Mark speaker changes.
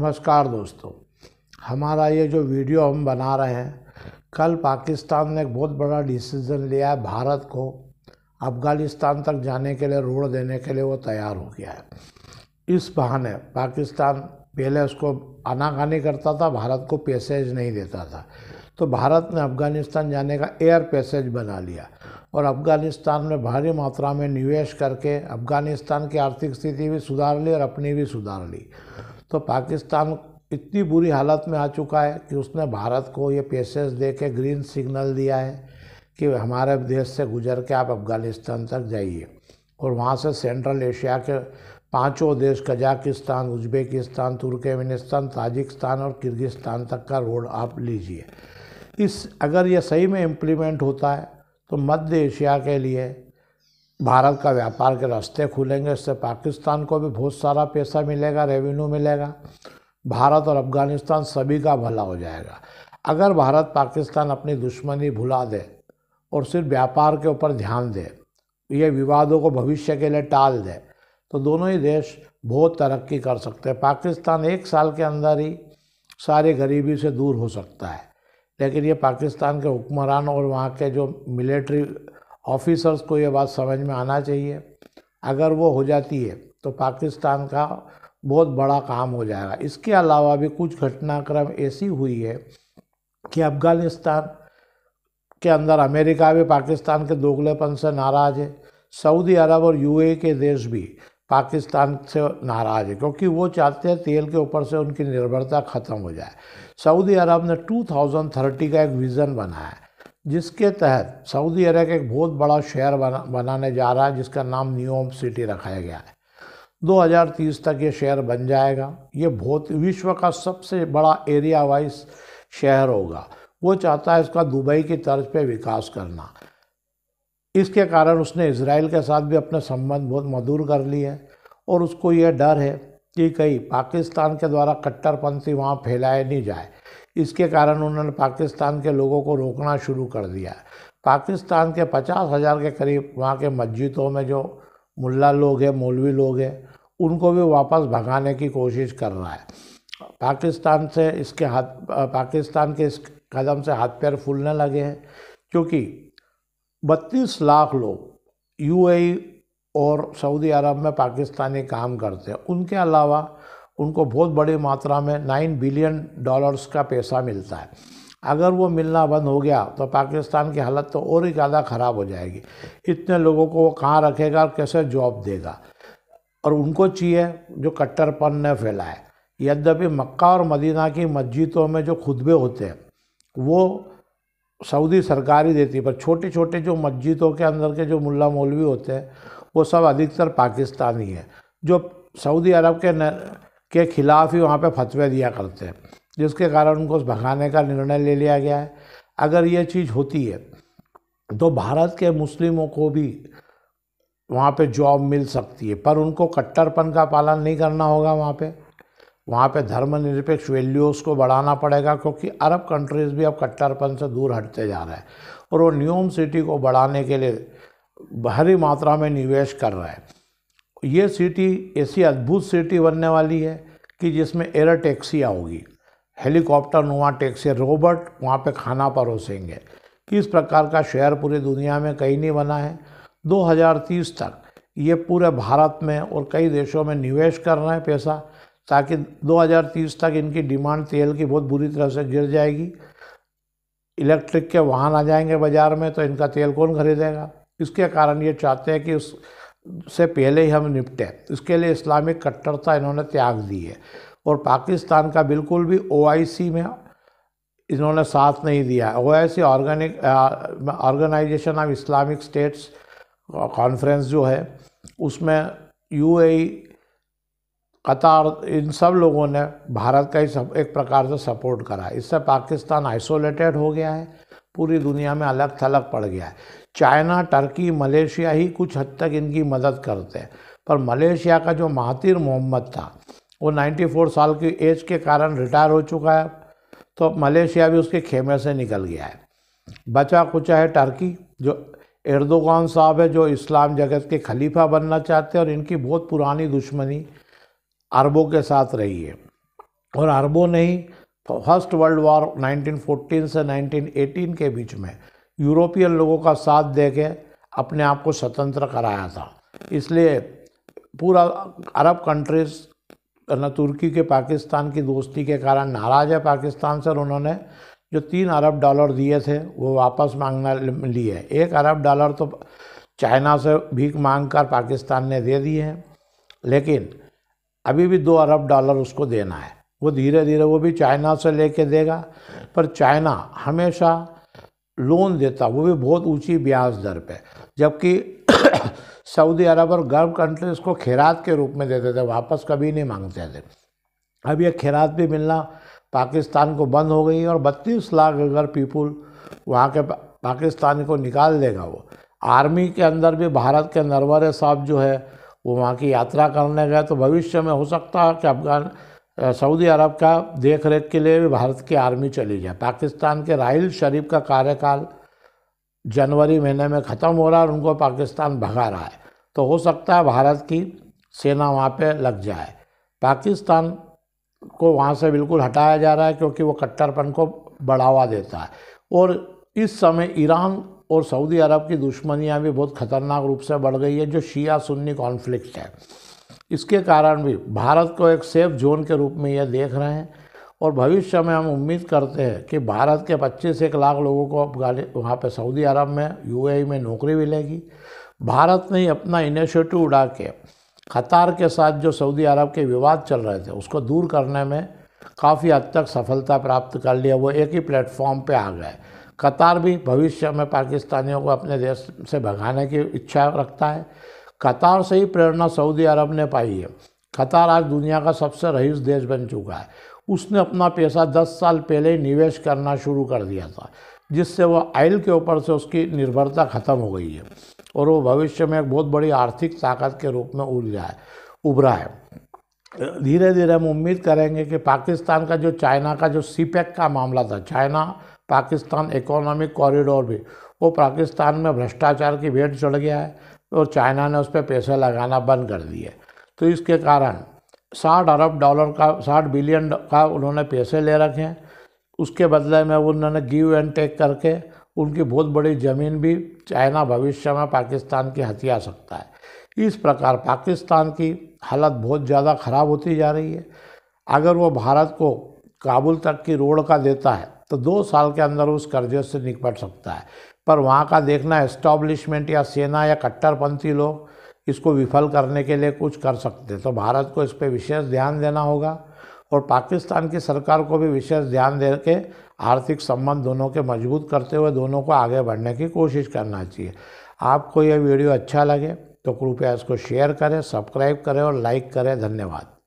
Speaker 1: नमस्कार दोस्तों। हमारा ये जो वीडियो हम बना रहे हैं, कल पाकिस्तान ने एक बहुत बड़ा डिसीज़न लिया है भारत को अफ़गानिस्तान तक जाने के लिए, रोड देने के लिए वो तैयार हो गया है। इस बहाने पाकिस्तान पहले उसको आनाकानी करता था, भारत को पैसेज नहीं देता था। तो भारत ने अफ़गानिस्तान जाने का एयर पैसेज बना लिया और अफ़गानिस्तान में भारी मात्रा में निवेश करके अफ़गानिस्तान की आर्थिक स्थिति भी सुधार ली और अपनी भी सुधार ली। तो पाकिस्तान इतनी बुरी हालत में आ चुका है कि उसने भारत को ये पैसेज दे के ग्रीन सिग्नल दिया है कि हमारे देश से गुजर के आप अफ़गानिस्तान तक जाइए। और वहाँ से सेंट्रल एशिया के पाँचों देश, कजाकिस्तान, उज्बेकिस्तान, तुर्कमेनिस्तान, ताजिकिस्तान और किर्गिस्तान तक का रोड आप लीजिए। इस, अगर ये सही में इम्प्लीमेंट होता है तो मध्य एशिया के लिए भारत का व्यापार के रास्ते खुलेंगे, इससे पाकिस्तान को भी बहुत सारा पैसा मिलेगा रेवेन्यू मिलेगा। भारत और अफ़गानिस्तान सभी का भला हो जाएगा। अगर भारत पाकिस्तान अपनी दुश्मनी भुला दे और सिर्फ़ व्यापार के ऊपर ध्यान दे, ये विवादों को भविष्य के लिए टाल दे तो दोनों ही देश बहुत तरक्की कर सकते हैं। पाकिस्तान एक साल के अंदर ही सारी गरीबी से दूर हो सकता है। लेकिन ये पाकिस्तान के हुक्मरान और वहाँ के जो मिलिट्री ऑफिसर्स को ये बात समझ में आना चाहिए। अगर वो हो जाती है तो पाकिस्तान का बहुत बड़ा काम हो जाएगा। इसके अलावा भी कुछ घटनाक्रम ऐसी हुई है कि अफ़गानिस्तान के अंदर अमेरिका भी पाकिस्तान के दोगलेपन से नाराज़ है। सऊदी अरब और यूए के देश भी पाकिस्तान से नाराज़ है, क्योंकि वो चाहते हैं तेल के ऊपर से उनकी निर्भरता ख़त्म हो जाए। सऊदी अरब ने 2030 का एक विज़न बनाया है। जिसके तहत सऊदी अरब एक बहुत बड़ा शहर बना, बनाने जा रहा है, जिसका नाम न्यूम सिटी रखाया गया है। 2030 तक ये शहर बन जाएगा। ये बहुत, विश्व का सबसे बड़ा एरिया वाइज शहर होगा। वो चाहता है इसका दुबई की तर्ज पे विकास करना। इसके कारण उसने इसराइल के साथ भी अपने संबंध बहुत मधुर कर लिए है और उसको ये डर है कि कहीं पाकिस्तान के द्वारा कट्टरपंथी वहाँ फैलाए नहीं जाए। इसके कारण उन्होंने पाकिस्तान के लोगों को रोकना शुरू कर दिया। पाकिस्तान के पचास हज़ार के करीब वहाँ के मस्जिदों में जो मुल्ला लोग हैं, मौलवी लोग हैं, उनको भी वापस भगाने की कोशिश कर रहा है। पाकिस्तान से इसके हाथ, पाकिस्तान के इस कदम से हाथ पैर फूलने लगे हैं, क्योंकि बत्तीस लाख लोग यूएई और सऊदी अरब में पाकिस्तानी काम करते हैं। उनके अलावा उनको बहुत बड़ी मात्रा में नाइन बिलियन डॉलर्स का पैसा मिलता है। अगर वो मिलना बंद हो गया तो पाकिस्तान की हालत तो और ही ज़्यादा ख़राब हो जाएगी। इतने लोगों को वो कहाँ रखेगा और कैसे जॉब देगा? और उनको चाहिए जो कट्टरपन ने फैला है यद्यपि मक्का और मदीना की मस्जिदों में जो खुतबे होते हैं, वो सऊदी सरकार ही देती है, पर छोटे छोटे जो मस्जिदों के अंदर के जो मुल्ला मौलवी होते हैं, वो सब अधिकतर पाकिस्तानी है। जो सऊदी अरब के के खिलाफ ही वहाँ पे फतवे दिया करते हैं, जिसके कारण उनको भगाने का निर्णय ले लिया गया है। अगर ये चीज़ होती है तो भारत के मुस्लिमों को भी वहाँ पे जॉब मिल सकती है, पर उनको कट्टरपन का पालन नहीं करना होगा वहाँ पे। वहाँ पे धर्मनिरपेक्ष वैल्यूज़ को बढ़ाना पड़ेगा, क्योंकि अरब कंट्रीज़ भी अब कट्टरपन से दूर हटते जा रहे हैं और वो न्यूम सिटी को बढ़ाने के लिए भारी मात्रा में निवेश कर रहे है। ये सिटी ऐसी अद्भुत सिटी बनने वाली है कि जिसमें एयर टैक्सियाँ होगी हेलीकॉप्टर नुआ टैक्सी, रोबोट वहाँ पे खाना परोसेंगे। किस प्रकार का शहर पूरी दुनिया में कहीं नहीं बना है? 2030 तक ये पूरे भारत में और कई देशों में निवेश कर रहे हैं पैसा, ताकि 2030 तक इनकी डिमांड तेल की बहुत बुरी तरह से गिर जाएगी। इलेक्ट्रिक के वाहन आ जाएँगे बाज़ार में तो इनका तेल कौन खरीदेगा? इसके कारण ये चाहते हैं कि उस से पहले ही हम निपटे। इसके लिए इस्लामिक कट्टरता इन्होंने त्याग दी है। और पाकिस्तान का बिल्कुल भी ओआईसी में इन्होंने साथ नहीं दिया। O I C organic organisation of Islamic states conference जो है, उसमें यूएई कतार इन सब लोगों ने भारत का ही सब, एक प्रकार से सपोर्ट करा। इससे पाकिस्तान आइसोलेटेड हो गया है। पूरी दुनिया में अलग थलग पड़ गया है। चाइना, टर्की, मलेशिया ही कुछ हद तक इनकी मदद करते हैं। पर मलेशिया का जो महातिर मोहम्मद था, वो 94 साल की एज के कारण रिटायर हो चुका है तो मलेशिया भी उसके खेमे से निकल गया है। बचा कुचा है टर्की, जो एर्दोगान साहब है, जो इस्लाम जगत के खलीफा बनना चाहते हैं, और इनकी बहुत पुरानी दुश्मनी अरबों के साथ रही है। और अरबों ने ही फ़र्स्ट वर्ल्ड वॉर 1914 से 1918 के बीच में यूरोपियन लोगों का साथ दे के अपने आप को स्वतंत्र कराया था। इसलिए पूरा अरब कंट्रीज़ न तुर्की के, पाकिस्तान की दोस्ती के कारण, नाराज़ है पाकिस्तान से उन्होंने जो तीन अरब डॉलर दिए थे, वो वापस मांगना लिए। एक अरब डॉलर तो चाइना से भीख मांग कर पाकिस्तान ने दे दिए हैं, लेकिन अभी भी दो अरब डॉलर उसको देना है। वो धीरे धीरे वो भी चाइना से लेके देगा, पर चाइना हमेशा लोन देता, वो भी बहुत ऊँची ब्याज दर पे। जबकि सऊदी अरब और गर्व कंट्रीज़ को खैरात के रूप में देते थे, वापस कभी नहीं मांगते थे। अब ये खैरात भी मिलना पाकिस्तान को बंद हो गई और बत्तीस लाख अगर पीपुल वहाँ के पाकिस्तानी को निकाल देगा वो। आर्मी के अंदर भी, भारत के नरवरे साहब जो है, वो वहाँ की यात्रा करने गए तो भविष्य में हो सकता है कि अफगान सऊदी अरब का देख रेख के लिए भी भारत की आर्मी चली जाए पाकिस्तान के राहिल शरीफ का कार्यकाल जनवरी महीने में ख़त्म हो रहा है और उनको पाकिस्तान भगा रहा है। तो हो सकता है भारत की सेना वहाँ पे लग जाए। पाकिस्तान को वहाँ से बिल्कुल हटाया जा रहा है क्योंकि वो कट्टरपन को बढ़ावा देता है। और इस समय ईरान और सऊदी अरब की दुश्मनियाँ भी बहुत खतरनाक रूप से बढ़ गई है, जो शिया सुन्नी कॉन्फ्लिक्ट है। इसके कारण भी भारत को एक सेफ़ जोन के रूप में यह देख रहे हैं और भविष्य में हम उम्मीद करते हैं कि भारत के 25 एक लाख लोगों को अफगानी वहाँ पर सऊदी अरब में यूएई में नौकरी मिलेगी। भारत ने अपना इनिशिएटिव उड़ा के कतार के साथ जो सऊदी अरब के विवाद चल रहे थे, उसको दूर करने में काफ़ी हद तक सफलता प्राप्त कर लिया। वो एक ही प्लेटफॉर्म पे आ गए। कतार भी भविष्य में पाकिस्तानियों को अपने देश से भगाने की इच्छा रखता है। कतार से ही प्रेरणा सऊदी अरब ने पाई है। कतार आज दुनिया का सबसे रईस देश बन चुका है। उसने अपना पैसा 10 साल पहले ही निवेश करना शुरू कर दिया था, जिससे वो आयल के ऊपर से उसकी निर्भरता ख़त्म हो गई है और वो भविष्य में एक बहुत बड़ी आर्थिक ताकत के रूप में उभरा है उभरा है। धीरे धीरे हम उम्मीद करेंगे कि पाकिस्तान का जो चाइना का जो सीपैक का मामला था, चाइना, पाकिस्तान इकोनॉमिक कॉरिडोर भी, वो पाकिस्तान में भ्रष्टाचार की भेंट चढ़ गया है। और चाइना ने उस पर पैसे लगाना बंद कर दिए तो इसके कारण साठ अरब डॉलर का, साठ बिलियन का उन्होंने पैसे ले रखे हैं। उसके बदले में उन्होंने गिव एंड टेक करके उनकी बहुत बड़ी ज़मीन भी चाइना भविष्य में पाकिस्तान की हथिया सकता है। इस प्रकार पाकिस्तान की हालत बहुत ज़्यादा ख़राब होती जा रही है। अगर वो भारत को काबुल तक की रोड का देता है तो दो साल के अंदर उस कर्जे से निपट सकता है। पर वहाँ का देखना इस्टॉब्लिशमेंट या सेना या कट्टरपंथी लोग इसको विफल करने के लिए कुछ कर सकते तो भारत को इस पर विशेष ध्यान देना होगा और पाकिस्तान की सरकार को भी विशेष ध्यान दे के आर्थिक संबंध दोनों के मज़बूत करते हुए दोनों को आगे बढ़ने की कोशिश करना चाहिए। आपको यह वीडियो अच्छा लगे तो कृपया इसको शेयर करें सब्सक्राइब करें और लाइक करें। धन्यवाद।